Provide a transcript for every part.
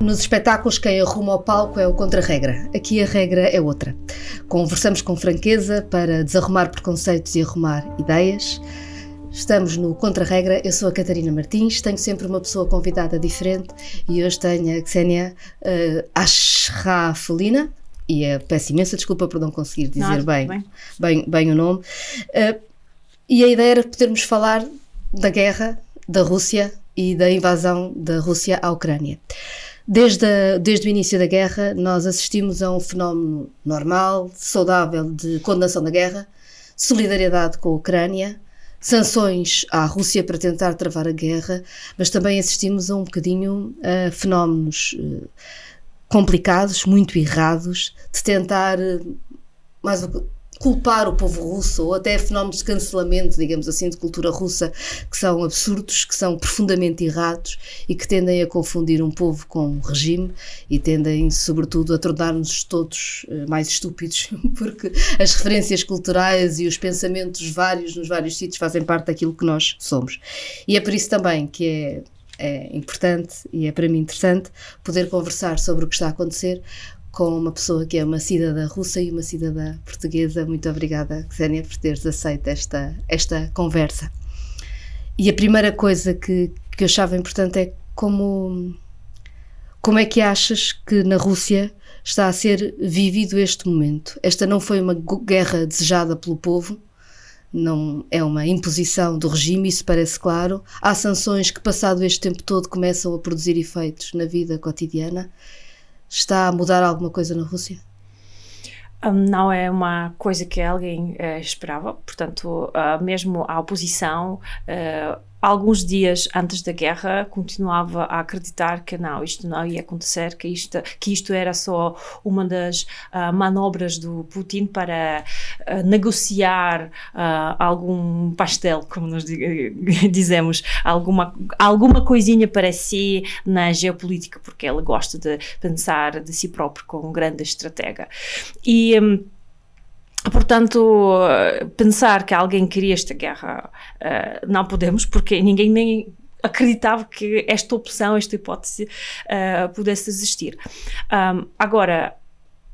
Nos espetáculos, quem arruma ao palco é o contra-regra. Aqui a regra é outra. Conversamos com franqueza para desarrumar preconceitos e arrumar ideias. Estamos no Contra-Regra, eu sou a Catarina Martins, tenho sempre uma pessoa convidada diferente e hoje tenho a Xenia uh, Ashrafelina, e é, peço imensa desculpa por não conseguir dizer não, bem, bem. Bem, bem o nome. Uh, e a ideia era podermos falar da guerra da Rússia e da invasão da Rússia à Ucrânia. Desde, a, desde o início da guerra, nós assistimos a um fenómeno normal, saudável de condenação da guerra, solidariedade com a Ucrânia, sanções à Rússia para tentar travar a guerra, mas também assistimos a um bocadinho a fenómenos uh, complicados, muito errados, de tentar uh, mais culpar o povo russo ou até fenómenos de cancelamento, digamos assim, de cultura russa que são absurdos, que são profundamente errados e que tendem a confundir um povo com um regime e tendem, sobretudo, a tornar-nos todos uh, mais estúpidos, porque as referências culturais e os pensamentos vários nos vários sítios fazem parte daquilo que nós somos. E é por isso também que é é importante e é para mim interessante poder conversar sobre o que está a acontecer com uma pessoa que é uma cidadã russa e uma cidadã portuguesa. Muito obrigada, Xénia, por teres aceito esta, esta conversa. E a primeira coisa que, que eu achava importante é como, como é que achas que na Rússia está a ser vivido este momento? Esta não foi uma guerra desejada pelo povo, não é uma imposição do regime, isso parece claro. Há sanções que, passado este tempo todo, começam a produzir efeitos na vida cotidiana está a mudar alguma coisa na Rússia? não é uma coisa que alguém uh, esperava, portanto, uh, mesmo a oposição uh, alguns dias antes da guerra continuava a acreditar que não, isto não ia acontecer, que isto, que isto era só uma das uh, manobras do Putin para uh, negociar uh, algum pastel, como nós dizemos, alguma, alguma coisinha para si na geopolítica, porque ele gosta de pensar de si próprio como um grande estratega. E. Um, Portanto, pensar que alguém queria esta guerra, uh, não podemos, porque ninguém nem acreditava que esta opção, esta hipótese uh, pudesse existir. Agora,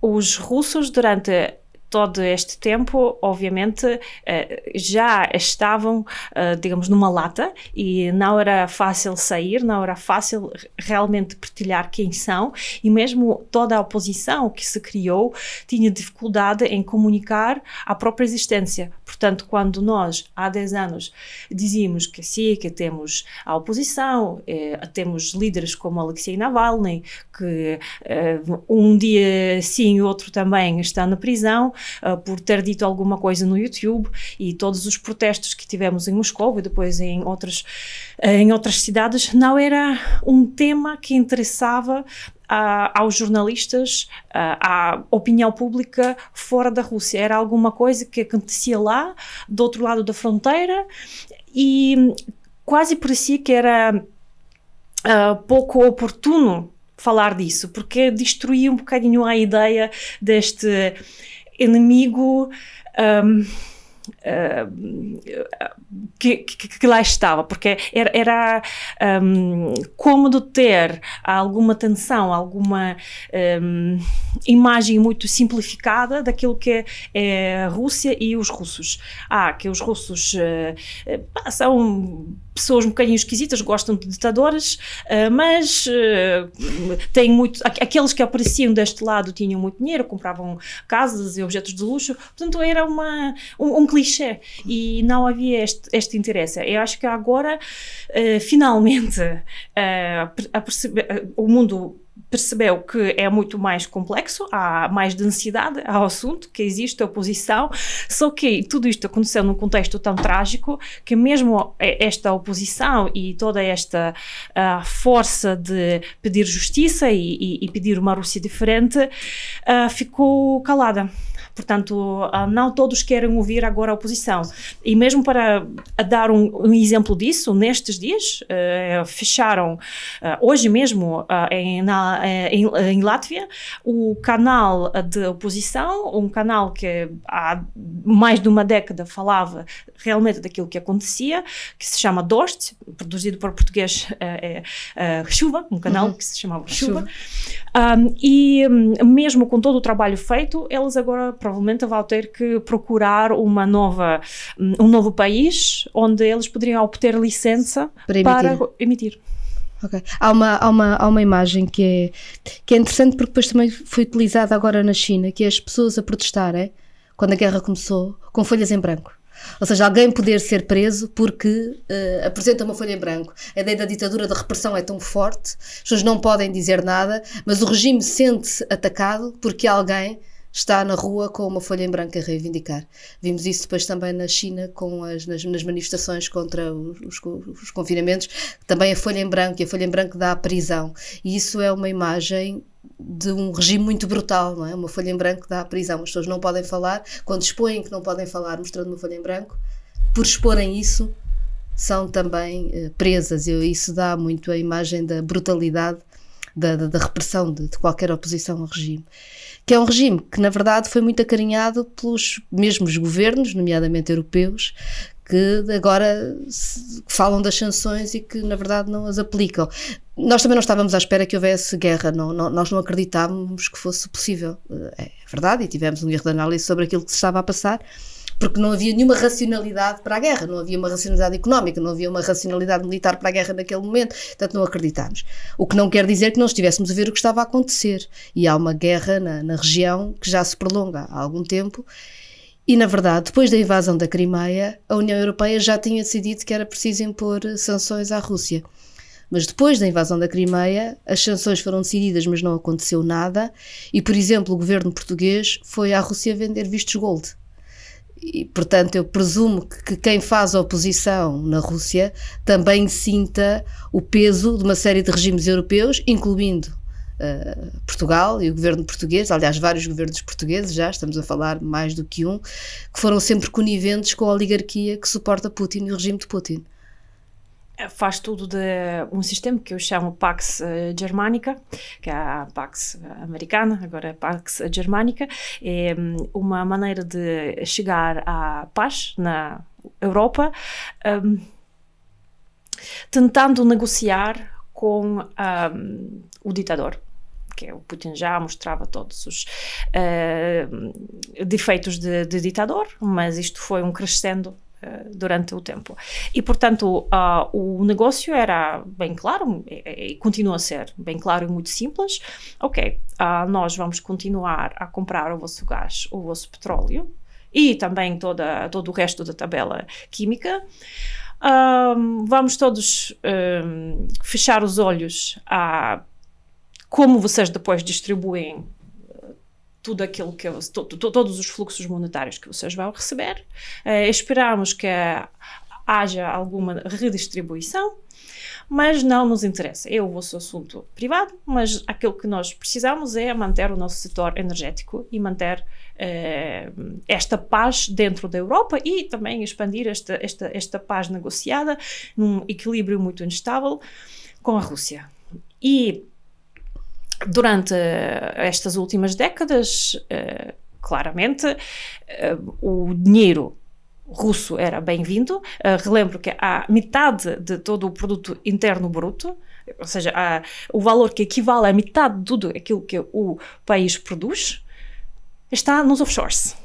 os russos, durante todo este tempo, obviamente, eh, já estavam, eh, digamos, numa lata e não era fácil sair, não era fácil realmente partilhar quem são e mesmo toda a oposição que se criou tinha dificuldade em comunicar a própria existência. Portanto, quando nós, há 10 anos, dizíamos que sim, que temos a oposição, eh, temos líderes como Alexei Navalny, que um dia sim e outro também está na prisão, uh, por ter dito alguma coisa no YouTube e todos os protestos que tivemos em Moscou e depois em outras, uh, em outras cidades, não era um tema que interessava Uh, aos jornalistas, uh, à opinião pública fora da Rússia. Era alguma coisa que acontecia lá, do outro lado da fronteira, e quase parecia que era uh, pouco oportuno falar disso, porque destruía um bocadinho a ideia deste inimigo um, que, que, que, lá estava, porque era, era um, cômodo ter alguma tensão, alguma um, imagem muito simplificada daquilo que é a Rússia e os russos. Ah, que os russos uh, são pessoas um bocadinho esquisitas, gostam de ditadores, uh, mas têm muito. Aqueles que apareciam deste lado tinham muito dinheiro, compravam casas e objetos de luxo, portanto era uma, um, um clichê e não havia este, este interesse. Eu acho que agora, uh, finalmente, a perceber, o mundo percebeu que é muito mais complexo, há mais densidade ao assunto, que existe oposição, só que tudo isto aconteceu num contexto tão trágico que mesmo esta oposição e toda esta uh, força de pedir justiça e, e, e, pedir uma Rússia diferente uh, ficou calada Portanto, uh, não todos querem ouvir agora a oposição. E mesmo para dar um, um exemplo disso, nestes dias, uh, fecharam, hoje mesmo, em, na, em, em Látvia, o canal de oposição, um canal que há mais de uma década falava realmente daquilo que acontecia, que se chama Dost, produzido por português é, chuva, um canal uhum. que se chamava Chuva. Um, e um, mesmo com todo o trabalho feito, eles agora provavelmente vão ter que procurar uma nova, um novo país onde eles poderiam obter licença para emitir. Para emitir. Okay. Há, uma, há, uma, há uma imagem que é, que é interessante porque depois também foi utilizada agora na China, que é as pessoas a protestarem, quando a guerra começou, com folhas em branco. Ou seja, alguém poder ser preso porque uh, apresenta uma folha em branco. A ideia da ditadura da repressão é tão forte, as pessoas não podem dizer nada, mas o regime sente-se atacado porque alguém está na rua com uma folha em branco a reivindicar. Vimos isso depois também na China, com as, nas, nas manifestações contra os, os, os, confinamentos, também a folha em branco, e a folha em branco dá a prisão. E isso é uma imagem de um regime muito brutal, não é? Uma folha em branco dá a prisão. As pessoas não podem falar, quando expõem que não podem falar mostrando uma folha em branco, por exporem isso, são também uh, presas. E isso dá muito a imagem da brutalidade da, da, da repressão de, de, qualquer oposição ao regime. Que é um regime que, na verdade, foi muito acarinhado pelos mesmos governos, nomeadamente europeus, que agora falam das sanções e que, na verdade, não as aplicam. Nós também não estávamos à espera que houvesse guerra, não, não, nós não acreditávamos que fosse possível. É, é verdade, e tivemos um erro de análise sobre aquilo que se estava a passar, porque não havia nenhuma racionalidade para a guerra, não havia uma racionalidade económica, não havia uma racionalidade militar para a guerra naquele momento, portanto não acreditámos. O que não quer dizer que não estivéssemos a ver o que estava a acontecer. E há uma guerra na, na região que já se prolonga há algum tempo. E, na verdade, depois da invasão da Crimeia, a União Europeia já tinha decidido que era preciso impor sanções à Rússia. Mas depois da invasão da Crimeia, as sanções foram decididas, mas não aconteceu nada. E, por exemplo, o governo português foi à Rússia vender vistos gold. E, portanto, eu presumo que, quem faz oposição na Rússia também sinta o peso de uma série de regimes europeus, incluindo uh, Portugal e o governo português, aliás, vários governos portugueses já, estamos a falar mais do que um, que foram sempre coniventes com a oligarquia que suporta Putin e o regime de Putin faz tudo de um sistema que eu chamo Pax uh, Germanica, que é a Pax americana, agora é Pax Germanica, é um, uma maneira de chegar à paz na Europa, um, tentando negociar com um, o ditador que é o Putin já mostrava todos os uh, defeitos de, de, ditador, mas isto foi um crescendo eh, durante o tempo. E, portanto, uh, o negócio era bem claro e, e, continua a ser bem claro e muito simples. Ok, uh, nós vamos continuar a comprar o vosso gás, o vosso petróleo e também toda, todo o resto da tabela química. Um, vamos todos fechar os olhos a como vocês depois distribuem tudo aquilo que to, to, todos os fluxos monetários que vocês vão receber. Uh, esperamos que haja alguma redistribuição, mas não nos interessa. É o vosso assunto privado, mas aquilo que nós precisamos é manter o nosso setor energético e manter uh, esta paz dentro da Europa e também expandir esta, esta, esta paz negociada num equilíbrio muito instável com a Rússia. E durante eh, estas últimas décadas, uh, claramente, uh, o dinheiro russo era bem-vindo. Relembro que a metade de todo o produto interno bruto, ou seja, a, o valor que equivale a metade de tudo aquilo que o país produz, está nos offshores.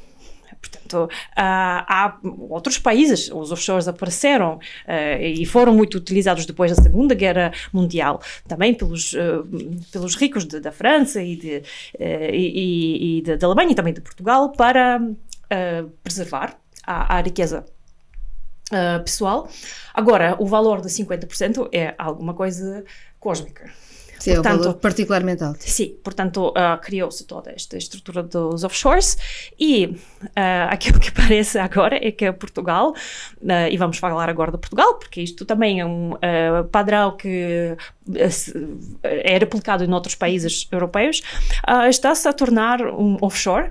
Portanto, uh, há outros países, os offshores apareceram uh, e foram muito utilizados depois da Segunda Guerra Mundial, também pelos, uh, pelos ricos de, da França e, de, e, e da Alemanha e também de Portugal para preservar a, a riqueza pessoal. Agora, o valor de 50% é alguma coisa cósmica. Sim, portanto, é um valor particularmente alto. Sim, portanto, uh, criou-se toda esta estrutura dos offshores e uh, aquilo que parece agora é que Portugal, uh, e vamos falar agora de Portugal, porque isto também é um padrão que é replicado em outros países europeus, está-se a tornar um offshore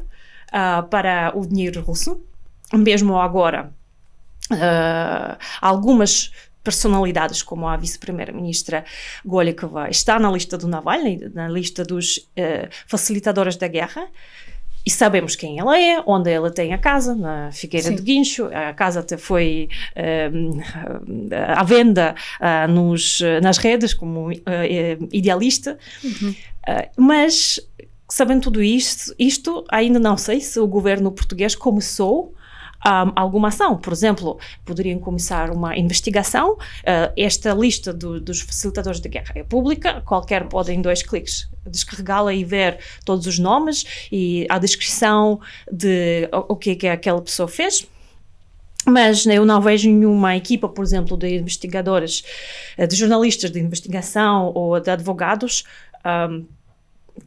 para o dinheiro russo, mesmo agora. Uh, algumas personalidades como a vice-primeira-ministra Golikova está na lista do Navalny, na lista dos uh, facilitadores da guerra, e sabemos quem ela é, onde ela tem a casa, na Figueira Sim. de Guincho. A casa até foi uh, à venda uh, nos, nas redes como uh, idealista. Uhum. mas, sabendo tudo isto, isto, ainda não sei se o governo português começou um, alguma ação. Por exemplo, poderiam começar uma investigação. Uh, esta lista do, dos facilitadores de guerra é pública, qualquer pode em dois cliques descarregá-la e ver todos os nomes e a descrição de o, o que é que aquela pessoa fez. Mas eu não vejo nenhuma equipa, por exemplo, de investigadores, de jornalistas de investigação ou de advogados um,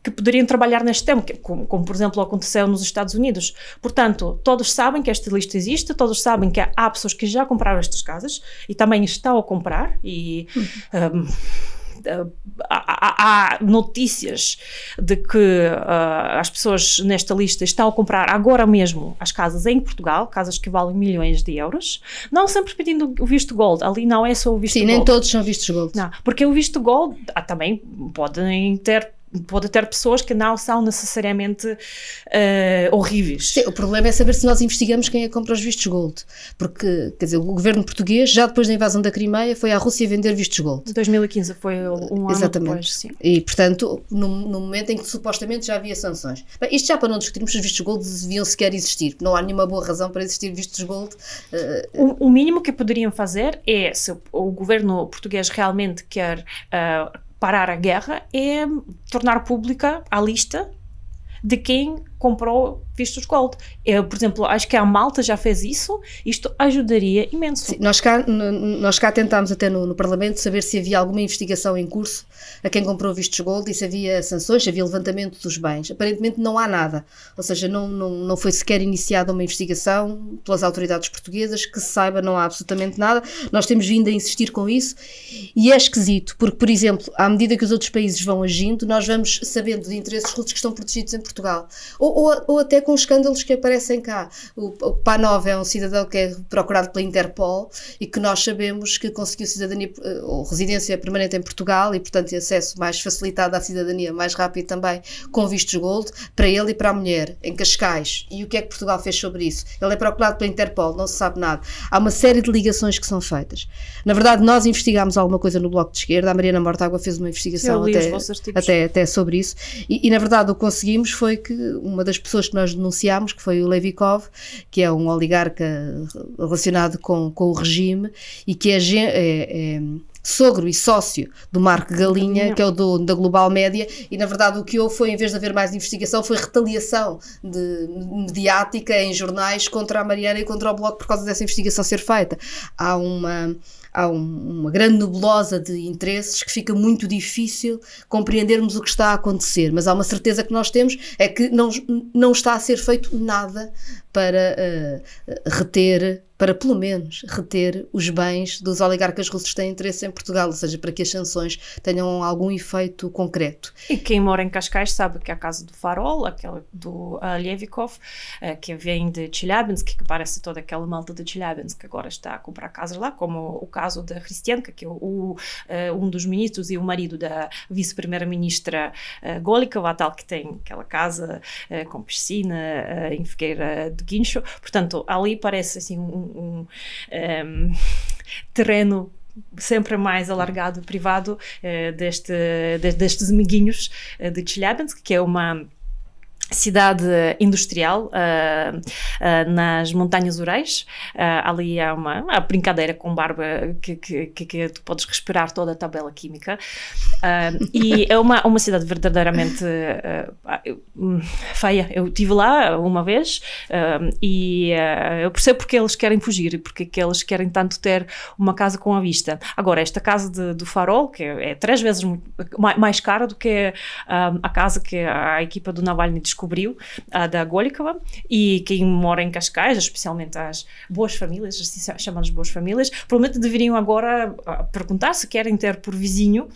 que poderiam trabalhar neste tema, como, como, por exemplo aconteceu nos Estados Unidos. Portanto, todos sabem que esta lista existe, todos sabem que há pessoas que já compraram estas casas e também estão a comprar e um, há, há, notícias de que uh, as pessoas nesta lista estão a comprar agora mesmo as casas em Portugal, casas que valem milhões de euros, não sempre pedindo o visto gold, ali não é só o visto Sim, gold. Sim, nem todos são vistos gold. Não, porque o visto gold ah, também podem ter pode ter pessoas que não são necessariamente uh, horríveis. Sim, o problema é saber se nós investigamos quem é que compra os vistos gold. Porque, quer dizer, o governo português, já depois da invasão da Crimeia, foi à Rússia vender vistos gold. 2015 foi um ano Exatamente. depois, sim. E, portanto, no, no, momento em que supostamente já havia sanções. Bem, isto já para não discutirmos se os vistos gold deviam sequer existir. Não há nenhuma boa razão para existir vistos gold. Uh, o, o, mínimo que poderiam fazer é, se o governo português realmente quer... Uh, parar a guerra é tornar pública a lista de quem comprou vistos gold. Eu, por exemplo, acho que a Malta já fez isso, isto ajudaria imenso. Sim, nós, cá, nós cá tentámos até no, no, Parlamento saber se havia alguma investigação em curso a quem comprou vistos gold e se havia sanções, se havia levantamento dos bens. Aparentemente não há nada, ou seja, não, não, não foi sequer iniciada uma investigação pelas autoridades portuguesas, que se saiba não há absolutamente nada. Nós temos vindo a insistir com isso e é esquisito, porque, por exemplo, à medida que os outros países vão agindo, nós vamos sabendo de interesses russos que estão protegidos em Portugal. Ou, ou, ou até com escândalos que aparecem cá. O, o Panov é um cidadão que é procurado pela Interpol e que nós sabemos que conseguiu cidadania eh, ou residência permanente em Portugal e, portanto, acesso mais facilitado à cidadania, mais rápido também, com vistos gold, para ele e para a mulher, em Cascais. E o que é que Portugal fez sobre isso? Ele é procurado pela Interpol, não se sabe nada. Há uma série de ligações que são feitas. Na verdade, nós investigámos alguma coisa no Bloco de Esquerda, a Mariana Mortágua fez uma investigação até, até, até sobre isso, e, e, na verdade o que conseguimos foi que uma das pessoas que nós denunciámos, que foi o Levikov, que é um oligarca relacionado com, com o regime e que é, é, é sogro e sócio do Marco Galinha, que é o dono da Global Média, e na verdade o que houve foi, em vez de haver mais investigação, foi retaliação de, mediática em jornais contra a Mariana e contra o Bloco por causa dessa investigação ser feita. Há uma há um, uma grande nebulosa de interesses que fica muito difícil compreendermos o que está a acontecer, mas há uma certeza que nós temos, é que não, não está a ser feito nada para uh, reter para pelo menos reter os bens dos oligarcas russos que têm interesse em Portugal, ou seja, para que as sanções tenham algum efeito concreto. E quem mora em Cascais sabe que a casa do Farol, aquela do uh, Levikov, uh, que vem de Chelyabinsk, que parece toda aquela malta de Chelyabinsk agora está a comprar casas lá, como o caso da Christianka, que é o, uh, um dos ministros e o marido da vice-primeira-ministra Golikova, tal que tem aquela casa com piscina em Figueira de Guincho. Portanto, ali parece assim um um, um terreno sempre mais alargado privado uh, deste, de, destes amiguinhos uh, de Chelyabinsk, que é uma cidade industrial uh, uh, nas montanhas Urais. Uh, ali há uma, uma, brincadeira com barba que, que, que, tu podes respirar toda a tabela química. e é uma, uma cidade verdadeiramente hum, feia. Eu estive lá uma vez e eu percebo porque eles querem fugir e porque que eles querem tanto ter uma casa com a vista. Agora, esta casa de, do Farol, que é, é três vezes mais cara do que a casa que a equipa do Navalny descobriu, a da Golikova, e quem mora em Cascais, especialmente as boas famílias, assim chamamos boas famílias, provavelmente deveriam agora ah, perguntar se querem ter por vizinho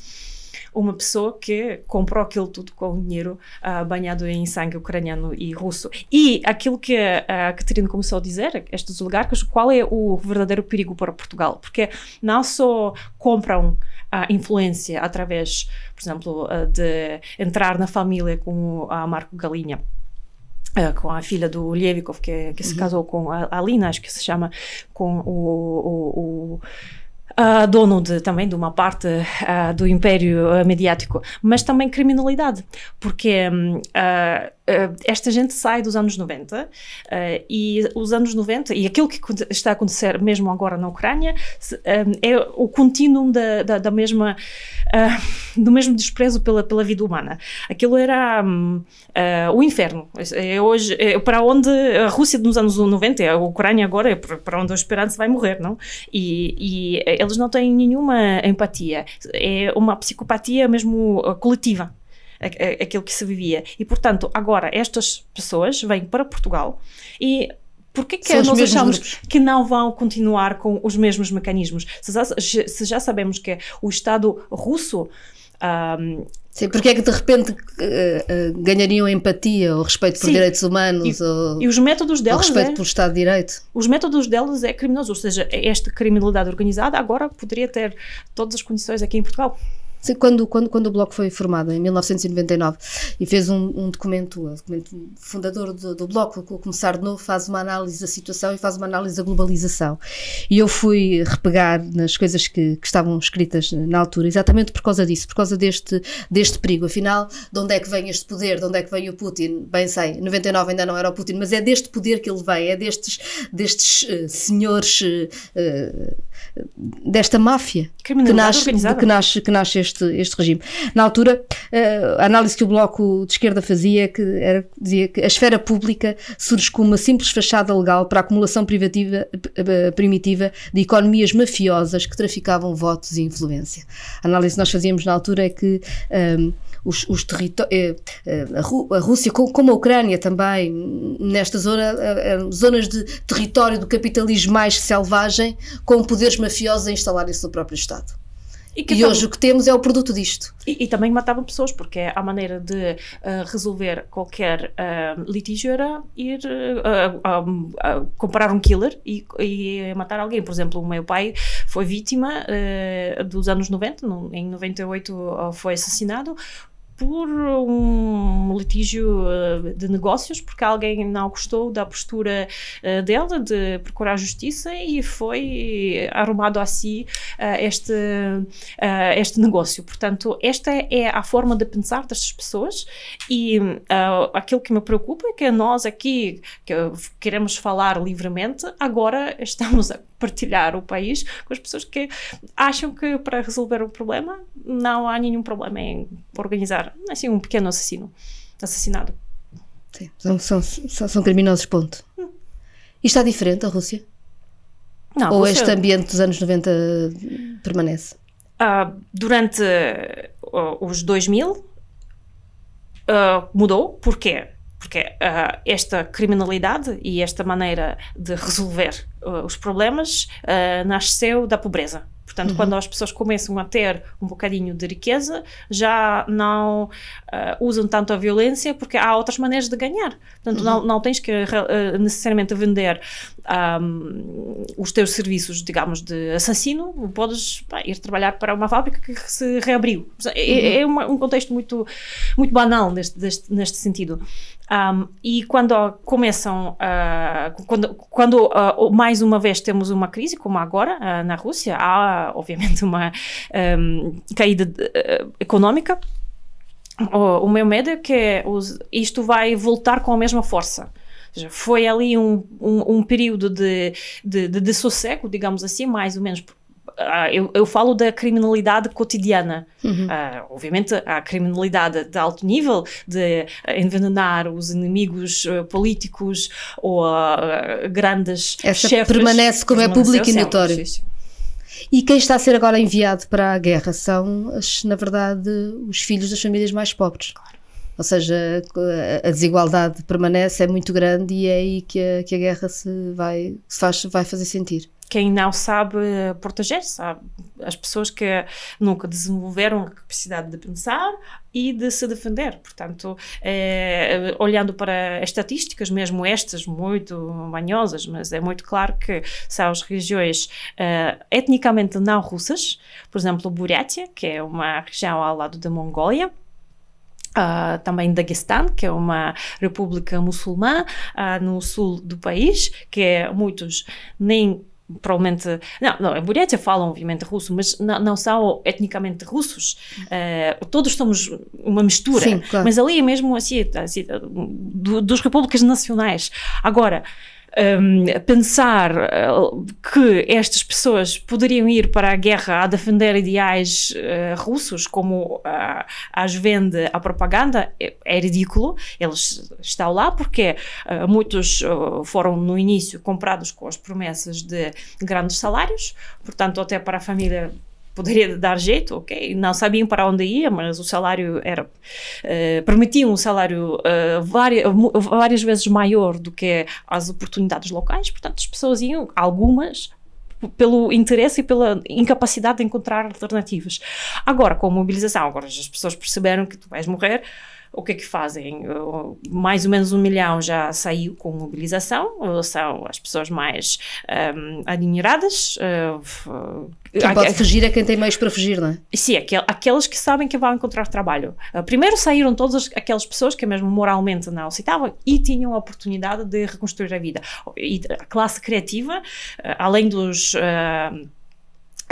uma pessoa que comprou aquilo tudo com dinheiro uh, banhado em sangue ucraniano e russo. E aquilo que a Catarina começou a dizer, estes oligarcas, qual é o verdadeiro perigo para Portugal? Porque não só compram a influência através, por exemplo, uh, de entrar na família com a Marco Galinha Uh, com a filha do Lievikov, que, que uhum. se casou com a Alina, acho que se chama, com o, o, o uh, dono de, também de uma parte uh, do império mediático, mas também criminalidade, porque um, Uh, esta gente sai dos anos 90 uh, e os anos 90 e aquilo que está a acontecer mesmo agora na Ucrânia se, é o contínuo da, da, da mesma uh, do mesmo desprezo pela, pela vida humana. Aquilo era um, o inferno. É hoje é para onde a Rússia nos anos 90 a Ucrânia agora é para onde o esperança vai morrer não? E, e eles não têm nenhuma empatia. É uma psicopatia mesmo coletiva aquilo que se vivia. E, portanto, agora estas pessoas vêm para Portugal e Porquê que nós achamos grupos. que não vão continuar com os mesmos mecanismos? Se já, se já sabemos que o Estado russo um, Sim, porque é que de repente uh, uh, ganhariam empatia ou respeito por Sim, direitos humanos e, ou, e os métodos delas respeito é, pelo Estado de Direito? Os métodos delas é criminoso, ou seja, esta criminalidade organizada agora poderia ter todas as condições aqui em Portugal. Quando, quando, quando o Bloco foi formado, em 1999, e fez um, um documento, o documento fundador do, do Bloco, o Começar de Novo, faz uma análise da situação e faz uma análise da globalização. E eu fui repegar nas coisas que, que estavam escritas na altura, exatamente por causa disso, por causa deste, deste perigo. Afinal, de onde é que vem este poder? De onde é que vem o Putin? Bem sei, 99 ainda não era o Putin, mas é deste poder que ele vem, é destes, destes uh, senhores. Uh, desta máfia que nasce, que nasce, que nasce este, este regime. Na altura, eh, a análise que o Bloco de Esquerda fazia que era, dizia que a esfera pública surge como uma simples fachada legal para a acumulação privativa, eh, primitiva de economias mafiosas que traficavam votos e influência. A análise que nós fazíamos na altura é que um, ehm, os, os eh, a, Rússia, como a Ucrânia também, nesta zona, zonas de território do capitalismo mais selvagem, com poderes mafiosos a instalarem-se no próprio Estado. E, e hoje o que temos é o produto disto. E, e, também matavam pessoas, porque a maneira de uh, resolver qualquer uh, litígio era ir uh, comprar um killer e, e, matar alguém. Por exemplo, o meu pai foi vítima dos anos 90, no, em 98 foi assassinado por um litígio eh, de negócios, porque alguém não gostou da postura uh, dela de procurar justiça e foi arrumado a si uh, este, este negócio. Portanto, esta é a forma de pensar destas pessoas e aquilo que me preocupa é que nós aqui que queremos falar livremente, agora estamos a partilhar o país com as pessoas que acham que para resolver o problema não há nenhum problema em organizar assim um pequeno assassino, assassinado. Sim, são, são, são criminosos, ponto. Hum. E está diferente a Rússia? Não, Ou Rússia... este ambiente dos anos 90 permanece? Uh, durante uh, os 2000 uh, ah, mudou. Porquê? Porque uh, esta criminalidade e esta maneira de resolver uh, os problemas uh, nasceu da pobreza. Portanto, uhum. quando as pessoas começam a ter um bocadinho de riqueza, já não uh, usam tanto a violência porque há outras maneiras de ganhar. Portanto, uhum. não, não tens que uh, necessariamente vender um, os teus serviços, digamos, de assassino, podes pá, ir trabalhar para uma fábrica que se reabriu. É, uhum. é uma, um contexto muito, muito banal neste, neste, neste sentido. Um, e quando começam, uh, quando, quando uh, mais uma vez temos uma crise, como agora uh, na Rússia, há obviamente uma um, caída económica. O, o, meu medo é que os, isto vai voltar com a mesma força. Foi ali um, um, um período de, de, de, de sossego, digamos assim, mais ou menos Uh, eu, eu, falo da criminalidade cotidiana. Uhum. Uh, obviamente, a criminalidade de alto nível, de envenenar os inimigos uh, políticos ou grandes Essa chefes. permanece como é público e notório. E quem está a ser agora enviado para a guerra são, na verdade, os filhos das famílias mais pobres. Claro. Ou seja, a desigualdade permanece, é muito grande e é aí que a, que a guerra se vai, se faz, vai fazer sentir. Quem não sabe proteger, sabe? As pessoas que nunca desenvolveram a capacidade de pensar e de se defender. Portanto, é, olhando para as estatísticas, mesmo estas muito manhosas, mas é muito claro que são as regiões é, etnicamente não russas, por exemplo, Buryatia, que é uma região ao lado da Mongólia, Uh, também Daguestão, que é uma república muçulmana uh, no sul do país, que é muitos nem provavelmente não, não a Buryatia fala obviamente russo mas não, não são etnicamente russos uh, todos somos uma mistura Sim, claro. mas ali é mesmo assim, assim do, dos repúblicas nacionais agora um, pensar uh, que estas pessoas poderiam ir para a guerra a defender ideais uh, russos, como uh, as vende a propaganda, é, é, ridículo. Eles estão lá porque uh, muitos foram no início comprados com as promessas de grandes salários, portanto, até para a família poderia dar jeito, ok? Não sabiam para onde ia, mas o salário era uh, permitia um salário uh, várias, várias vezes maior do que as oportunidades locais. Portanto, as pessoas iam, algumas pelo interesse e pela incapacidade de encontrar alternativas. Agora, com a mobilização, agora as pessoas perceberam que tu vais morrer, o que é que fazem? Mais ou menos um milhão já saiu com mobilização, são as pessoas mais um, adinheiradas. Uh, quem pode fugir é quem tem meios para fugir, não é? Sim, aquel, aqueles que sabem que vão encontrar trabalho. Uh, primeiro saíram todas aquelas pessoas que mesmo moralmente não aceitavam e tinham a oportunidade de reconstruir a vida. E a classe criativa, uh, além dos... Uh,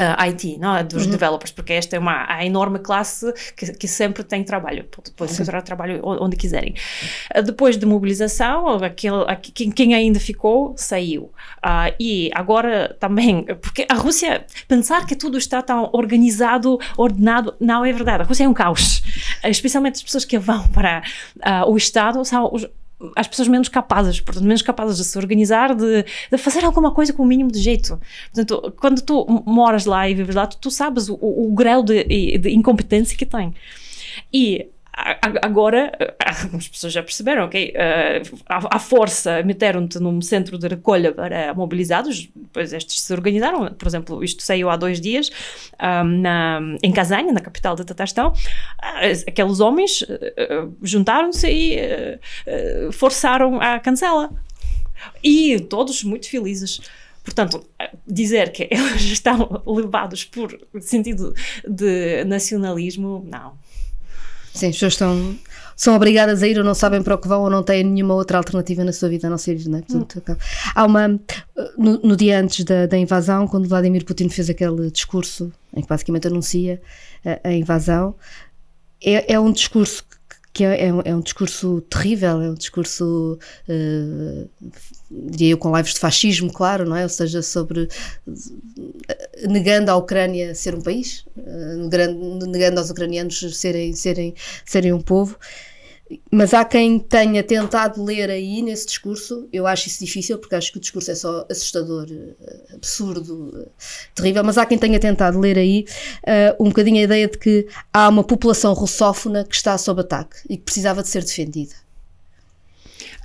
uh, IT, não, é? dos uhum. developers, porque esta é uma a enorme classe que, que sempre tem trabalho, podem encontrar trabalho onde quiserem. Uh, depois de mobilização, aquele, quem, quem ainda ficou saiu. Uh, e agora também, porque a Rússia, pensar que tudo está tão organizado, ordenado, não é verdade. A Rússia é um caos. Especialmente as pessoas que vão para o Estado são os, as pessoas menos capazes, portanto, menos capazes de se organizar, de, de, fazer alguma coisa com o mínimo de jeito. Portanto, quando tu moras lá e vives lá, tu, tu sabes o, o, o grau de, de incompetência que tem. E agora as pessoas já perceberam, ok? À, força meteram-te num centro de recolha para mobilizados, depois estes se organizaram, por exemplo, isto saiu há dois dias um, na, em Kazan, na capital de Tatarstão, uh, aqueles homens uh, juntaram-se e forçaram a cancela. E todos muito felizes. Portanto, dizer que eles estão levados por sentido de nacionalismo, não. Sim, as pessoas estão, são obrigadas a ir ou não sabem para o que vão ou não têm nenhuma outra alternativa na sua vida a não ser ir, não é? Portanto, hum. Há uma. No, no, dia antes da, da, invasão, quando Vladimir Putin fez aquele discurso em que basicamente anuncia a, a invasão, é, é um discurso que é, é, um, é, um, discurso terrível, é um discurso, uh, diria eu, com lives de fascismo, claro, não é? Ou seja, sobre negando a Ucrânia ser um país, uh, negando aos ucranianos serem, serem, serem um povo. Mas há quem tenha tentado ler aí nesse discurso, eu acho isso difícil, porque acho que o discurso é só assustador, eh, absurdo, eh, terrível, mas há quem tenha tentado ler aí uh, um bocadinho a ideia de que há uma população russófona que está sob ataque e que precisava de ser defendida.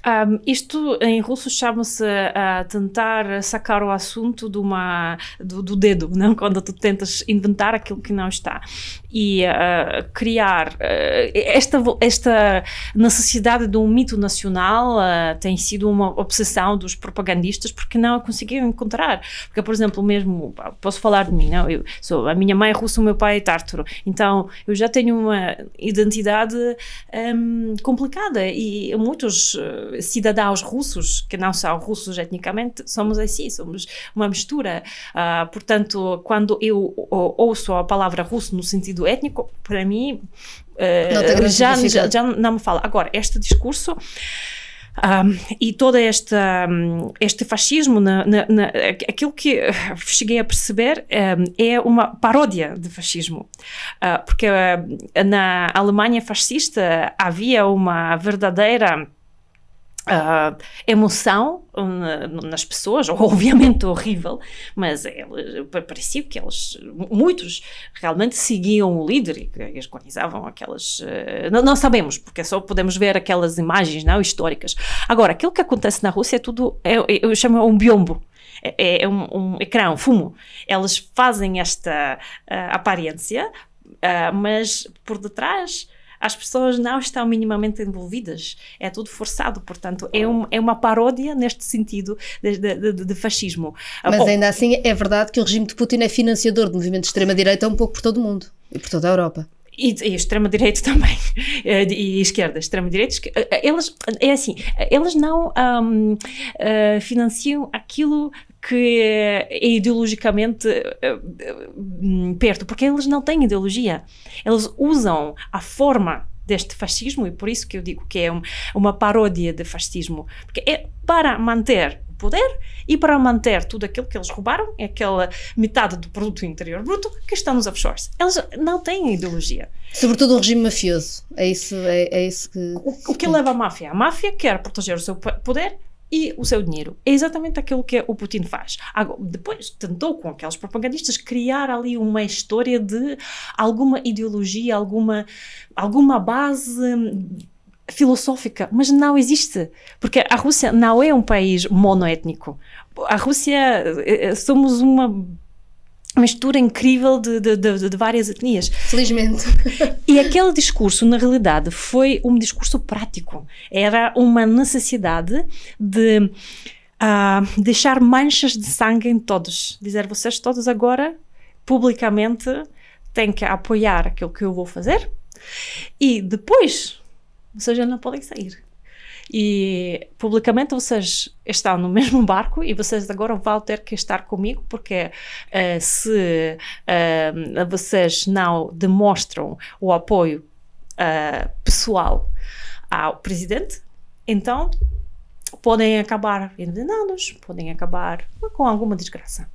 Um, isto em russo chama-se uh, tentar sacar o assunto de uma, do, do, dedo, não? quando tu tentas inventar aquilo que não está. E uh, criar uh, esta, esta necessidade de um mito nacional tem sido uma obsessão dos propagandistas porque não a conseguiram encontrar. Porque, por exemplo, mesmo, posso falar de mim, não? Eu sou, a minha mãe é russa, o meu pai é tártaro. Então, eu já tenho uma identidade um, complicada e muitos cidadãos russos, que não são russos etnicamente, somos assim, somos uma mistura. Uh, portanto, quando eu ouço a palavra russo no sentido étnico, para mim, uh, já, já, já não me fala. Agora, este discurso. Um, e todo este, um, este fascismo, na, na, na, aquilo que cheguei a perceber um, é uma paródia de fascismo. Uh, porque uh, na Alemanha fascista havia uma verdadeira Uh, emoção uh, nas pessoas, obviamente horrível, mas eles, parecia que eles, muitos realmente seguiam o líder e organizavam aquelas. Uh, não, não, sabemos, porque só podemos ver aquelas imagens não, históricas. Agora, aquilo que acontece na Rússia é tudo, é, eu chamo um biombo. é, é um, um, ecrã, um fumo. Elas fazem esta uh, aparência, mas por detrás as pessoas não estão minimamente envolvidas. É tudo forçado, portanto, é, um, é uma paródia neste sentido de, de, de, de fascismo. Mas ainda assim é verdade que o regime de Putin é financiador de movimentos de extrema-direita um pouco por todo o mundo e por toda a Europa. E, e extrema-direita também, eh, e esquerda, extrema-direita, eh, eh, elas, é assim, elas não um, uh, financiam aquilo que é ideologicamente uh, perto, porque eles não têm ideologia. Eles usam a forma deste fascismo, e por isso que eu digo que é um, uma paródia de fascismo, porque é para manter poder e para manter tudo aquilo que eles roubaram, é aquela metade do produto interior bruto que está nos offshores. Eles não têm ideologia. Sobretudo o regime mafioso. É isso, é, é isso que. O, o que leva a máfia? A máfia quer proteger o seu poder e o seu dinheiro. É exatamente aquilo que o Putin faz. Agora, depois tentou com aqueles propagandistas criar ali uma história de alguma ideologia, alguma, alguma base filosófica, mas não existe, porque a Rússia não é um país monoétnico. A Rússia eh, eh, somos uma mistura incrível de, de, de, de, várias etnias. Felizmente. E aquele discurso, na realidade, foi um discurso prático. Era uma necessidade de uh, deixar manchas de sangue em todos. Dizer, vocês todos agora, publicamente, têm que apoiar aquilo que eu vou fazer. E depois vocês não podem sair. E publicamente vocês estão no mesmo barco e vocês agora vão ter que estar comigo porque uh, se uh, vocês não demonstram o apoio uh, pessoal ao presidente, então podem acabar envenenados, podem acabar com alguma desgraça.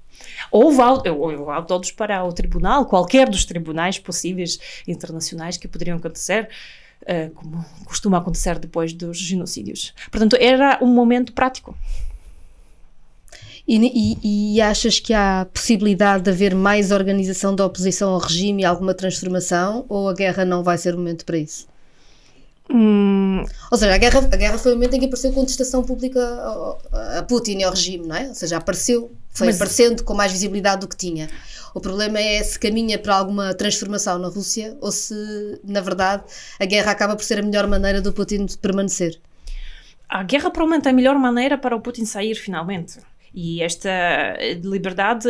Ou vão, ou vão todos para o tribunal, qualquer dos tribunais possíveis internacionais que poderiam acontecer, uh, como costuma acontecer depois dos genocídios. Portanto, era um momento prático. E, e, e, achas que há possibilidade de haver mais organização da oposição ao regime e alguma transformação? Ou a guerra não vai ser o momento para isso? Hum. Ou seja, a guerra, a guerra foi o momento em que apareceu contestação pública a, a Putin e ao regime, não é? Ou seja, apareceu, foi Mas... aparecendo com mais visibilidade do que tinha. O problema é se caminha para alguma transformação na Rússia ou se, na verdade, a guerra acaba por ser a melhor maneira do Putin permanecer. A guerra provavelmente é a melhor maneira para o Putin sair finalmente. E esta liberdade,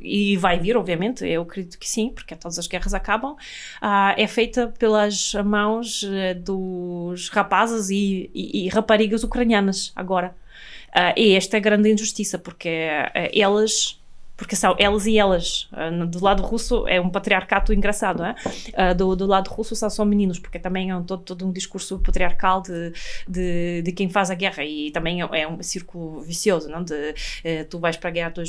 e vai vir, obviamente, eu acredito que sim, porque todas as guerras acabam, uh, é feita pelas mãos uh, dos rapazes e, e, e, raparigas ucranianas agora. Uh, e esta é a grande injustiça, porque elas porque são elas e elas. Uh, do lado russo é um patriarcato engraçado, é? Uh, do, do lado russo são só meninos, porque também é um, todo, todo um discurso patriarcal de, de, de, quem faz a guerra e também é, é um círculo vicioso, não? De uh, tu vais para a guerra, tu,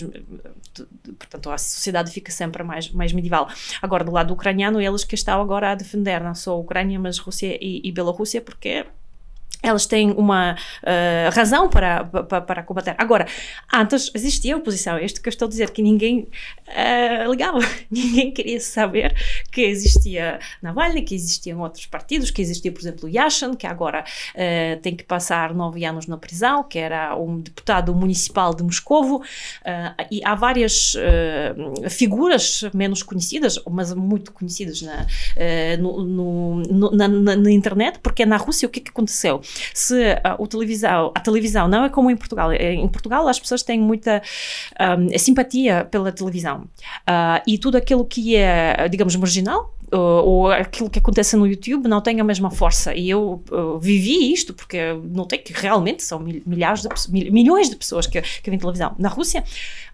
tu, portanto a sociedade fica sempre mais, mais medieval. Agora, do lado ucraniano, eles que estão agora a defender não só a Ucrânia, mas Rússia e, e Bielorrússia, porque elas têm uma uh, razão para, para, para, combater. Agora, antes existia oposição, isto que eu estou a dizer, que ninguém uh, ligava, ninguém queria saber que existia Navalny, que existiam outros partidos, que existia, por exemplo, Yashin, que agora uh, tem que passar nove anos na prisão, que era um deputado municipal de Moscovo, e há várias figuras menos conhecidas, mas muito conhecidas na, no, no, na, na, na internet, porque na Rússia o que, é que aconteceu? Se uh, o televisão, a televisão não é como em Portugal. É, em Portugal as pessoas têm muita um, simpatia pela televisão uh, e tudo aquilo que é, digamos, marginal ou, aquilo que acontece no YouTube não tem a mesma força. E eu vivi isto porque notei que realmente são milhares de mil, milhões de pessoas que, que televisão. Na Rússia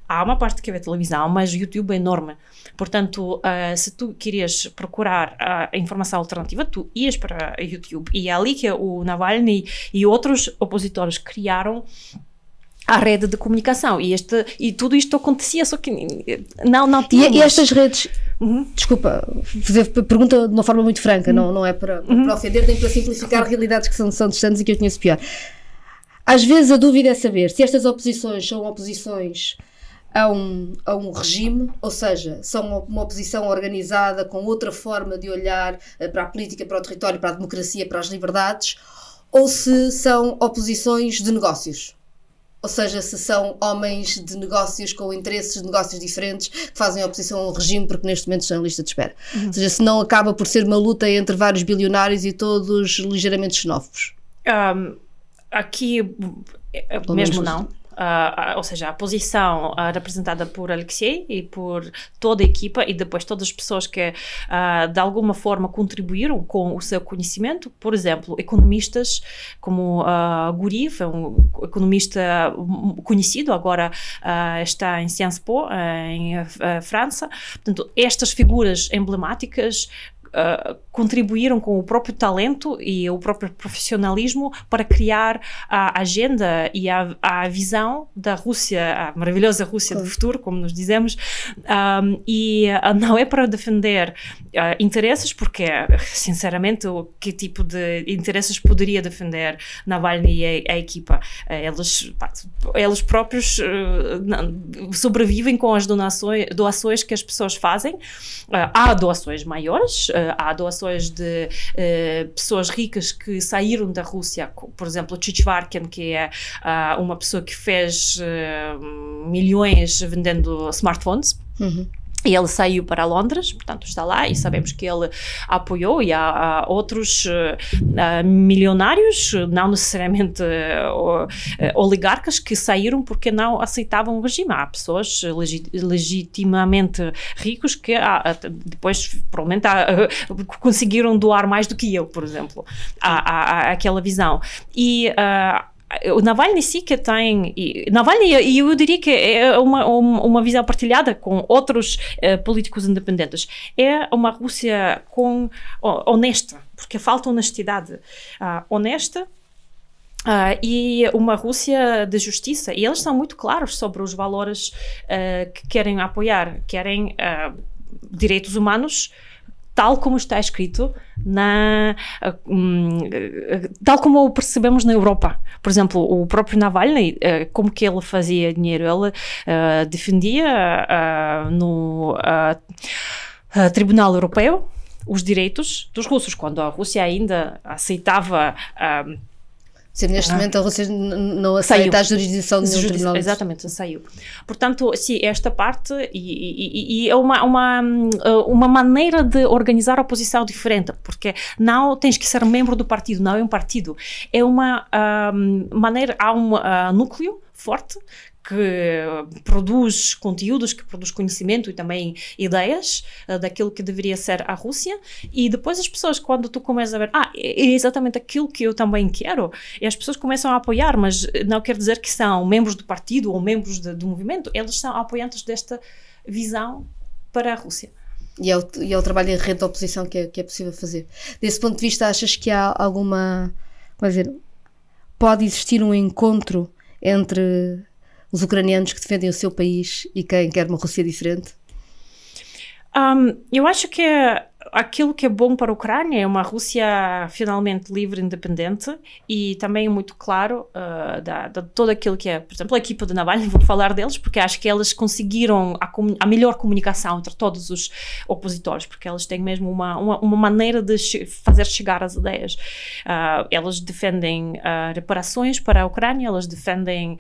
há uma parte que vê televisão, mas o YouTube é enorme. Portanto, uh, se tu querias procurar a informação alternativa, tu ias para YouTube. E é ali que o Navalny e outros opositores criaram a rede de comunicação e, este, e tudo isto acontecia, só que não, não tinha. E, e, estas redes, uhum. desculpa, fazer pergunta de uma forma muito franca, uhum. não, não é para, uhum. para ofender nem para simplificar realidades que são, são distantes e que eu conheço pior. Às vezes a dúvida é saber se estas oposições são oposições a um, a um regime, ou seja, são uma, uma, oposição organizada com outra forma de olhar uh, para a política, para o território, para a democracia, para as liberdades, ou se são oposições de negócios. Ou seja, se são homens de negócios com interesses de negócios diferentes que fazem oposição ao regime porque neste momento estão em lista de espera. Uhum. Ou seja, se não acaba por ser uma luta entre vários bilionários e todos ligeiramente xenófobos. Um, aqui, mesmo não. Uh, ou seja, a posição uh, representada por Alexei e por toda a equipa e depois todas as pessoas que uh, de alguma forma contribuíram com o seu conhecimento, por exemplo, economistas como uh, Guriev, um economista conhecido, agora está em Sciences Po, em França. Portanto, estas figuras emblemáticas uh, contribuíram com o próprio talento e o próprio profissionalismo para criar a agenda e a, a visão da Rússia, a maravilhosa Rússia do futuro, como nos dizemos, um, e uh, não é para defender uh, interesses, porque, sinceramente, o que tipo de interesses poderia defender Navalny e a, a equipa? eles, eles próprios sobrevivem com as donações, doações que as pessoas fazem. há doações maiores, há doações de uh, pessoas ricas que saíram da Rússia, por exemplo, Chichvarkin, que é uh, uma pessoa que fez uh, milhões vendendo smartphones. Uhum. E ele saiu para Londres, portanto está lá e sabemos que ele apoiou e há, há outros uh, milionários, não necessariamente uh, oligarcas, que saíram porque não aceitavam o regime. Há pessoas legi legitimamente ricos que depois provavelmente conseguiram doar mais do que eu, por exemplo, a, aquela visão. E Navalny sim que tem Navalny e eu diria que é uma, uma visão partilhada com outros uh, políticos independentes é uma Rússia com honesta porque falta honestidade uh, honesta Uh, e uma Rússia de justiça. E eles são muito claros sobre os valores uh, que querem apoiar. Querem uh, direitos humanos, tal como está escrito na um, tal como o percebemos na Europa. Por exemplo, o próprio Navalny, uh, como que ele fazia dinheiro? Ele defendia no Tribunal Europeu os direitos dos russos, quando a Rússia ainda aceitava se neste ah. momento a Rússia não aceita saiu. a jurisdição do tribunal. Exatamente, saiu. Portanto, sim, esta parte e, e, e, é uma, uma, uma maneira de organizar a oposição diferente, porque não tens que ser membro do partido, não é um partido. É uma uh, maneira, há um uh, núcleo forte que produz conteúdos, que produz conhecimento e também ideias uh, daquilo que deveria ser a Rússia. E depois as pessoas, quando tu começas a ver, ah, é exatamente aquilo que eu também quero, e as pessoas começam a apoiar, mas não quer dizer que são membros do partido ou membros de, do movimento, eles são apoiantes desta visão para a Rússia. E é o, e é o trabalho em rede da oposição que é, que é possível fazer. Desse ponto de vista, achas que há alguma. Como dizer, pode existir um encontro entre os ucranianos que defendem o seu país e quem quer uma Rússia diferente? Um, eu acho que aquilo que é bom para a Ucrânia é uma Rússia finalmente livre independente e também muito claro uh, da, de todo aquilo que é, por exemplo, a equipa de Navalny, vou falar deles porque acho que eles conseguiram a, a melhor comunicação entre todos os opositores, porque eles têm mesmo uma, uma, uma maneira de che fazer chegar as ideias. Uh, eles defendem uh, reparações para a Ucrânia, eles defendem,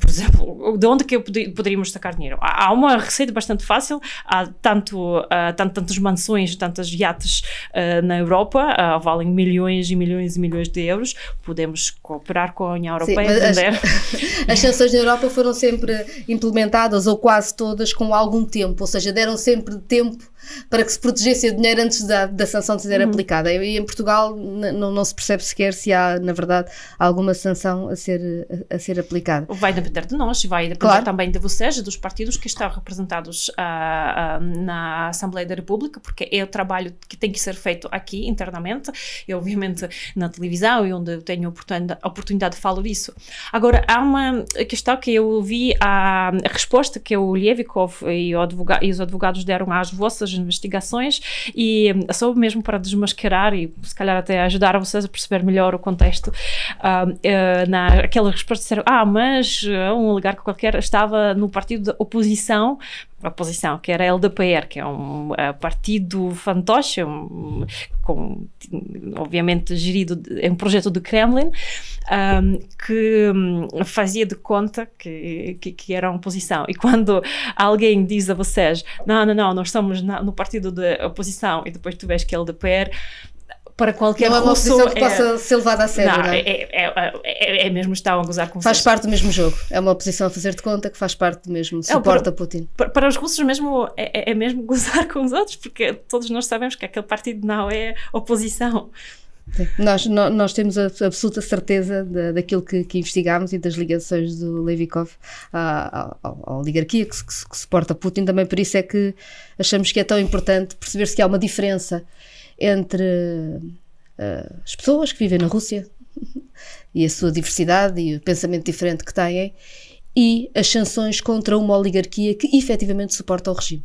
por exemplo, de onde que poderíamos sacar dinheiro? Há, há uma receita bastante fácil, há tanto, tanto tantas mansões, tantas iates uh, na Europa, uh, valem milhões e milhões e milhões de euros. Podemos cooperar com a União Europeia. Sim, as, as sanções na Europa foram sempre implementadas, ou quase todas, com algum tempo, ou seja, deram sempre tempo para que se protegesse o dinheiro antes da, da sanção ser uhum. aplicada. E em Portugal não, não se percebe sequer se há, na verdade, alguma sanção a ser, a, a ser aplicada. Vai depender de nós, vai depender claro. também de vocês, dos partidos que estão representados uh, uh, na Assembleia da República, porque é o trabalho que tem que ser feito aqui internamente e, obviamente, na televisão e onde eu tenho oportunidade, oportunidade de falar disso. Agora, há uma questão que eu vi, a, a resposta que o Lievikov e, e os advogados deram às vossas investigações e hum, só mesmo para desmascarar e se calhar até ajudar vocês a perceber melhor o contexto, uh, uh, naquela resposta disseram, ah, mas uh, um oligarca qualquer estava no partido da oposição oposição, que era a LDPR, que é um uh, partido fantoche, um, com, obviamente gerido, é um projeto do Kremlin, um, que um, fazia de conta que, que, que, era oposição. E quando alguém diz a vocês, não, não, não, nós estamos na, no partido da oposição, e depois tu vês que é LDPR, para qualquer não é uma oposição que possa é, ser levada a sério, não, não é? É, é, é, mesmo estão a gozar com Faz parte do mesmo jogo. É uma oposição a fazer de conta que faz parte do mesmo, suporta para, Putin. Para, para, os russos mesmo é, mesmo gozar com os outros, porque todos nós sabemos que aquele partido não é oposição. Nós, nós, temos a absoluta certeza de, daquilo que, que investigámos e das ligações do Levikov à, à, à oligarquia que, que, que suporta Putin. Também por isso é que achamos que é tão importante perceber-se que há uma diferença entre uh, as pessoas que vivem na Rússia e a sua diversidade e o pensamento diferente que têm e as sanções contra uma oligarquia que efetivamente suporta o regime.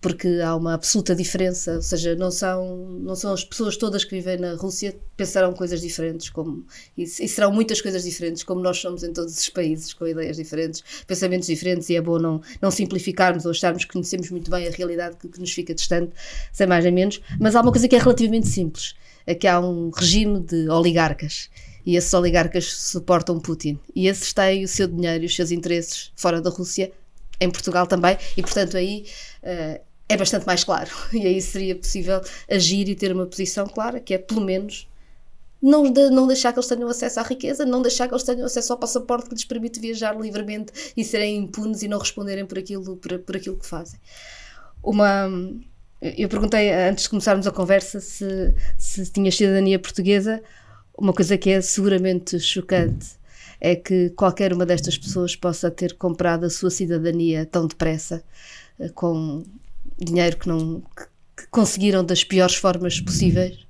Porque há uma absoluta diferença, ou seja, não são, não são as pessoas todas que vivem na Rússia pensarão coisas diferentes, como, e, e serão muitas coisas diferentes, como nós somos em todos os países, com ideias diferentes, pensamentos diferentes, e é bom não, não simplificarmos ou acharmos que conhecemos muito bem a realidade que, que nos fica distante, sem mais nem menos. Mas há uma coisa que é relativamente simples: é que há um regime de oligarcas e esses oligarcas suportam Putin. E esses têm o seu dinheiro e os seus interesses fora da Rússia, em Portugal também, e portanto aí uh, é bastante mais claro. E aí seria possível agir e ter uma posição clara, que é pelo menos não, de, não deixar que eles tenham acesso à riqueza, não deixar que eles tenham acesso ao passaporte que lhes permite viajar livremente e serem impunes e não responderem por aquilo, por, por aquilo que fazem. Uma, eu perguntei antes de começarmos a conversa se, se tinha cidadania portuguesa. Uma coisa que é seguramente chocante é que qualquer uma destas pessoas possa ter comprado a sua cidadania tão depressa, eh, com dinheiro que não que conseguiram das piores formas possíveis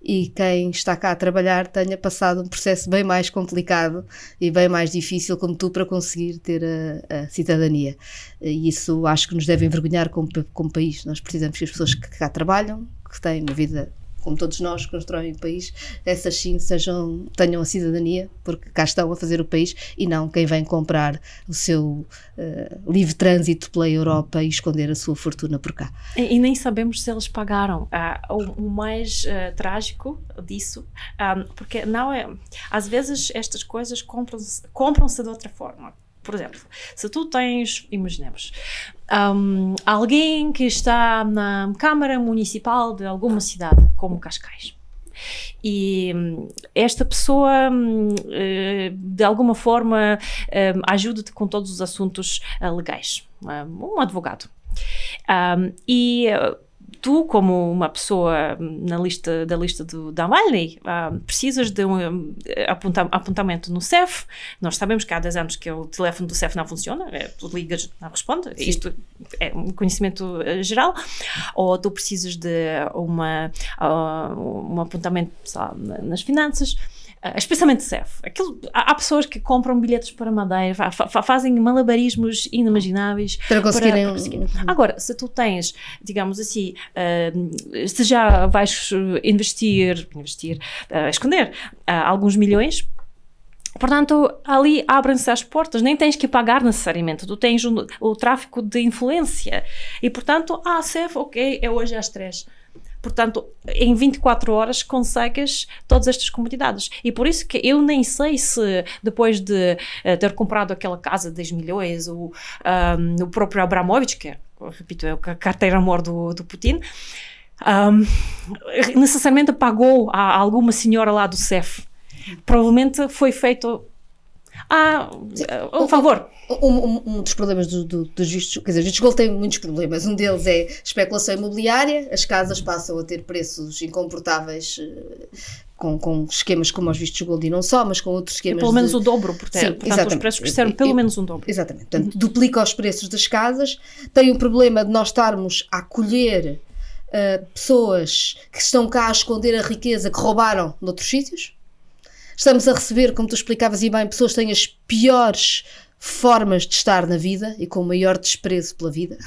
e quem está cá a trabalhar tenha passado um processo bem mais complicado e bem mais difícil como tu para conseguir ter a, a cidadania. E isso acho que nos deve envergonhar como, como país. Nós precisamos que as pessoas que cá trabalham, que têm uma vida como todos nós que constroem o país, essas sim sejam, tenham a cidadania, porque cá estão a fazer o país e não quem vem comprar o seu uh, livre trânsito pela Europa e esconder a sua fortuna por cá. E, e nem sabemos se eles pagaram. Ah, o, o, mais uh, trágico disso, um, ah, porque não é. Às vezes estas coisas compram-se compram de outra forma por exemplo, se tu tens, imaginemos, um, alguém que está na Câmara Municipal de alguma cidade, como Cascais, e hum, esta pessoa hum, eh, de alguma forma hum, ajuda-te com todos os assuntos eh, legais, um advogado. e tu, como uma pessoa na lista da lista do Navalny, uh, precisas de um aponta, apontamento no CEF. Nós sabemos que há 10 anos que o telefone do CEF não funciona, é, tu ligas, não responde. Sim. Isto é um conhecimento uh, geral. Ou tu precisas de uma, uh, um apontamento nas finanças. Uh, especialmente CEF. Aquilo, há, há, pessoas que compram bilhetes para Madeira, fa, fa, fazem malabarismos inimagináveis para conseguirem. Para, para conseguir. Agora, se tu tens, digamos assim, uh, se já vais investir, investir, uh, esconder alguns milhões, Portanto, ali abrem-se as portas, nem tens que pagar necessariamente, tu tens o, o tráfico de influência. E, portanto, ah, CEF, ok, é hoje às três. Portanto, em 24 horas consegues todas estas comodidades. E por isso que eu nem sei se depois de uh, ter comprado aquela casa de 10 milhões, o, um, o próprio Abramovich, que é, repito, é a carteira-amor do, do Putin, um, necessariamente pagou a alguma senhora lá do CEF. Provavelmente foi feito ah, um favor. Um, um, um, dos problemas do, do, dos vistos, quer dizer, os vistos gold têm muitos problemas. Um deles é especulação imobiliária, as casas passam a ter preços incomportáveis eh, com, com esquemas como os vistos gold e não só, mas com outros esquemas. E pelo menos de... o dobro, portanto, Sim, portanto os preços cresceram pelo menos um dobro. Exatamente, portanto, uhum. duplica os preços das casas, tem o problema de nós estarmos a acolher uh, pessoas que estão cá a esconder a riqueza que roubaram noutros sítios Estamos a receber, como tu explicavas e bem, pessoas que têm as piores formas de estar na vida e com o maior desprezo pela vida.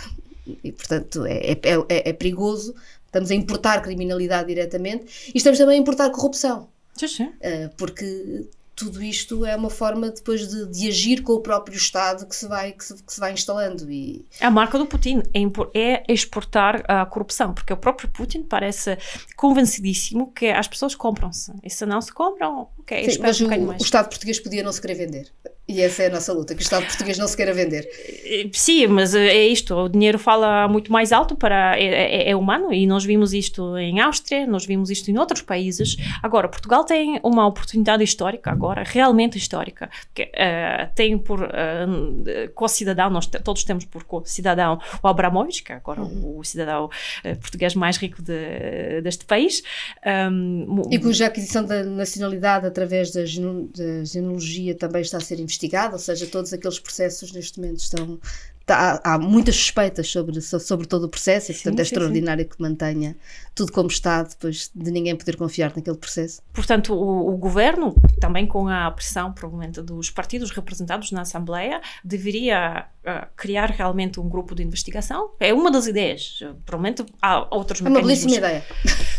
E, portanto, é, é, é, é perigoso. Estamos a importar criminalidade diretamente e estamos também a importar corrupção. Sim, sim. Uh, porque tudo isto é uma forma depois de, de, agir com o próprio Estado que se vai, que se, que se vai instalando. E... A marca do Putin é, é exportar a corrupção, porque o próprio Putin parece convencidíssimo que as pessoas compram-se. E se não se compram, ok, Sim, mas um o, o Estado português podia não se querer vender. E essa é a nossa luta, que o Estado português não se queira vender. Eh, sim, mas eh, é isto, o dinheiro fala muito mais alto para é, é, é, humano e nós vimos isto em Áustria, nós vimos isto em outros países. Agora, Portugal tem uma oportunidade histórica agora, realmente histórica, que uh, tem por uh, co-cidadão, nós todos temos por co-cidadão o Abramovich, que é agora uhum. o cidadão uh, português mais rico de, deste país. Um, e cuja aquisição da nacionalidade através da, genealogia também está a ser investigada, ou seja, todos aqueles processos neste momento estão Tá, há, há, muitas suspeitas sobre, sobre todo o processo e, portanto, sim, é sim, extraordinário sim. que mantenha tudo como está, depois de ninguém poder confiar naquele processo. Portanto, o, o governo, também com a pressão, provavelmente, dos partidos representados na Assembleia, deveria uh, criar realmente um grupo de investigação. É uma das ideias. Provavelmente há outros é mecanismos. uma belíssima ideia.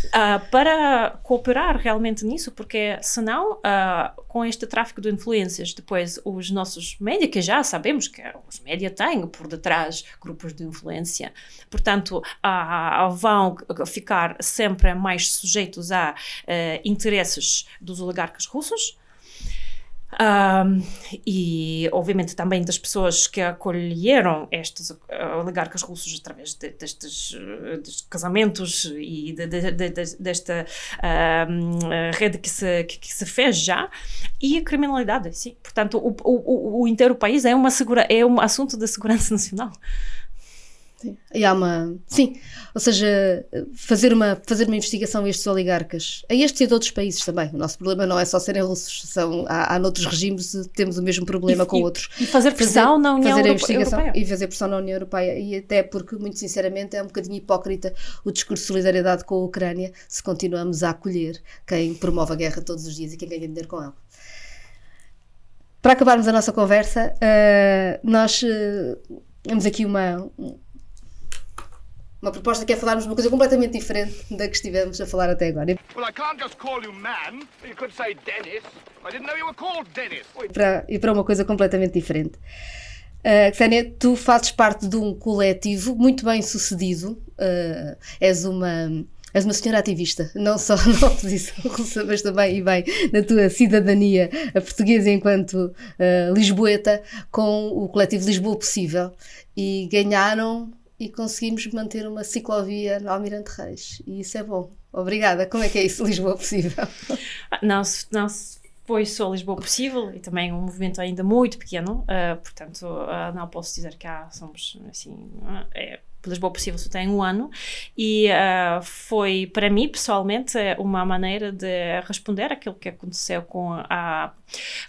Uh, para cooperar realmente nisso, porque senão, uh, com este tráfico de influências, depois os nossos médias, que já sabemos que os médias têm por detrás grupos de influência, portanto, vão ficar sempre mais sujeitos a interesses dos oligarcas russos um, e, obviamente, também das pessoas que acolheram estes uh, oligarcas russos através de, destes, uh, destes, casamentos e de, de, desta uh, rede que se, que, que, se fez já, e a criminalidade, sim. Portanto, o, o, o inteiro país é, uma segura, é um assunto de segurança nacional. Sim. E há uma. Sim, ou seja, fazer uma, fazer uma investigação a estes oligarcas, a estes e a outros países também. O nosso problema não é só serem russos, são, há, há noutros regimes temos o mesmo problema e, com outros. E fazer pressão fazer, na União fazer a investigação Europeia. E fazer pressão na União Europeia. E até porque, muito sinceramente, é um bocadinho hipócrita o discurso de solidariedade com a Ucrânia se continuamos a acolher quem promove a guerra todos os dias e quem ganha dinheiro com ela. Para acabarmos a nossa conversa, uh, nós uh, temos aqui uma, uma proposta que é falarmos uma coisa completamente diferente da que estivemos a falar até agora. Well, I can't just call you man. You could say Dennis. I didn't know you were called Dennis. Para, e para uma coisa completamente diferente. Uh, Ksenia, tu fazes parte de um coletivo muito bem sucedido. Uh, és uma és uma senhora ativista, não só na oposição russa, mas também e bem na tua cidadania portuguesa enquanto uh, lisboeta, com o coletivo Lisboa Possível. E ganharam e conseguimos manter uma ciclovia no Almirante Reis. E isso é bom. Obrigada. Como é que é isso, Lisboa Possível? Não, não foi só Lisboa Possível e também um movimento ainda muito pequeno, uh, portanto, uh, não posso dizer que há, somos assim. É, Lisboa Possível só tem um ano. E uh, foi para mim pessoalmente uma maneira de responder aquilo que aconteceu com a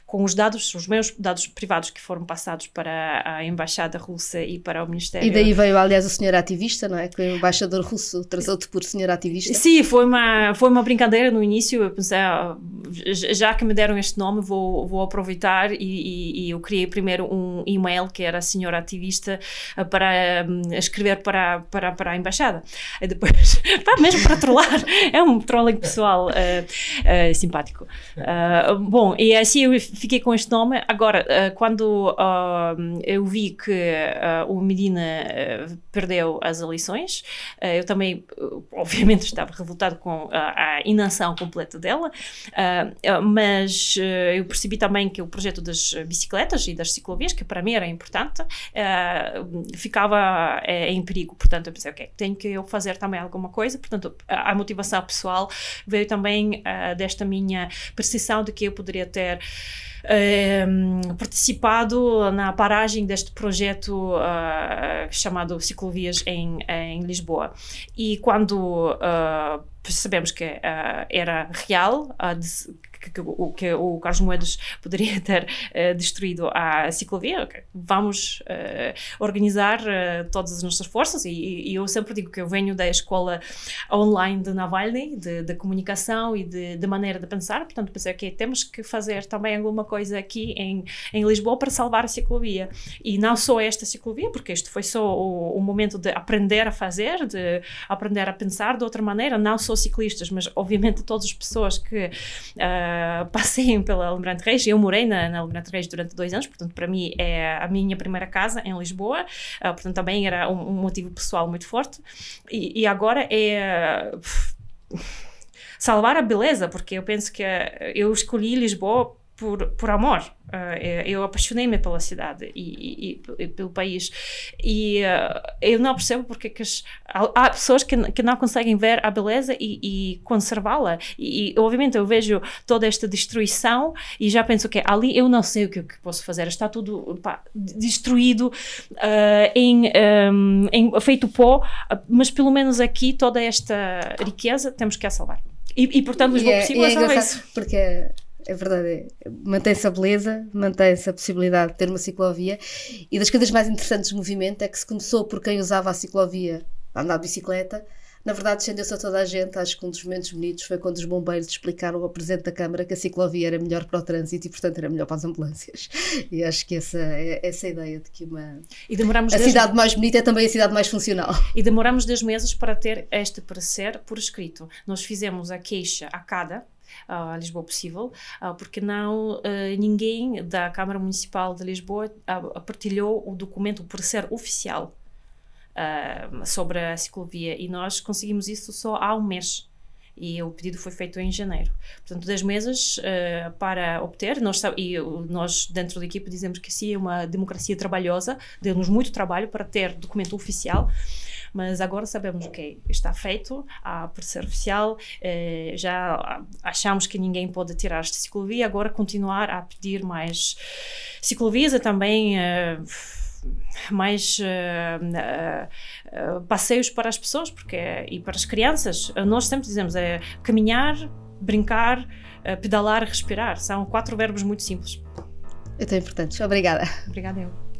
com os dados os meus dados privados que foram passados para a embaixada russa e para o ministério e daí veio aliás o senhor ativista não é? Que o embaixador russo trazou-te por senhor ativista. Sim foi uma foi uma brincadeira no início. Eu pensei ah, já que me deram este nome vou vou aproveitar e, e, e eu criei primeiro um e-mail que era senhor ativista ah, para um, escrever para, para, para a embaixada. E depois, pá, mesmo para trollar, é um trolling pessoal uh, uh, simpático. Uh, bom, e assim eu fiquei com este nome. Agora, quando eu vi que o Medina perdeu as eleições, eu também, obviamente, estava revoltado com a, a inação completa dela, mas eu percebi também que o projeto das bicicletas e das ciclovias, que para mim era importante, ficava em perigo. Portanto, eu pensei, ok, tenho que eu fazer também alguma coisa. Portanto, a, a motivação pessoal veio também uh, desta minha percepção de que eu poderia ter uh, participado na paragem deste projeto uh, chamado Ciclovias em, em Lisboa. E quando percebemos que era real, que, que, o, que o Carlos Moedas poderia ter uh, destruído a ciclovia. Okay. Vamos uh, organizar uh, todas as nossas forças e, e, eu sempre digo que eu venho da escola online de Navalny, de, de comunicação e de, de, maneira de pensar, portanto pensei que okay, temos que fazer também alguma coisa aqui em, em Lisboa para salvar a ciclovia. E não só esta ciclovia, porque este foi só o, o momento de aprender a fazer, de aprender a pensar de outra maneira, não só ciclistas, mas obviamente todas as pessoas que uh, passeiem pela Almirante Reis. Eu morei na, na Almirante Reis durante dois anos, portanto, para mim é a minha primeira casa em Lisboa, uh, portanto, também era um, um, motivo pessoal muito forte. E, e agora é. Salvar a beleza, porque eu penso que eu escolhi Lisboa por, por amor. Uh, eu apaixonei-me pela cidade e, e, e, pelo país. E uh, eu não percebo porque que as, há pessoas que, que não conseguem ver a beleza e, e conservá-la. E, obviamente eu vejo toda esta destruição e já penso que ali eu não sei o que, que posso fazer. Está tudo pá, destruído, uh, em, um, em, feito pó, mas pelo menos aqui toda esta riqueza temos que a salvar. E, portanto, Lisboa é, possível é, é salvar isso. Porque é verdade, é, mantém-se a beleza, mantém-se a possibilidade de ter uma ciclovia. E das coisas mais interessantes do movimento é que se começou por quem usava a ciclovia a andar de bicicleta, na verdade estendeu-se a toda a gente, acho que um dos momentos bonitos foi quando os bombeiros explicaram ao Presidente da Câmara que a ciclovia era melhor para o trânsito e portanto era melhor para as ambulâncias. E acho que essa, é, essa ideia de que uma e demoramos a cidade mais bonita é também a cidade mais funcional. E demoramos 10 meses para ter este parecer por escrito. Nós fizemos a queixa a cada a Lisboa Possível, uh, porque não uh, ninguém da Câmara Municipal de Lisboa uh, partilhou o documento, o parecer oficial sobre a ciclovia e nós conseguimos isso só há um mês e o pedido foi feito em janeiro. Portanto, 10 meses uh, para obter. Nós, e nós, dentro da equipe, dizemos que sim, é uma democracia trabalhosa, deu-nos muito trabalho para ter documento oficial, mas agora sabemos que está feito, a parecer oficial, eh, já achamos que ninguém pode tirar esta ciclovia, agora continuar a pedir mais ciclovias e também eh, mais uh, uh, passeios para as pessoas porque e para as crianças. Nós sempre dizemos é caminhar brincar pedalar respirar. São quatro verbos muito simples. Então importantes. Obrigada. Obrigada eu